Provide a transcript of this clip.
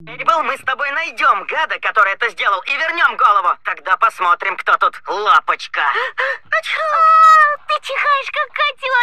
Был мы с тобой найдем гада, который это сделал, и вернем голову. Тогда посмотрим, кто тут лапочка. А Ты чихаешь, как котенок.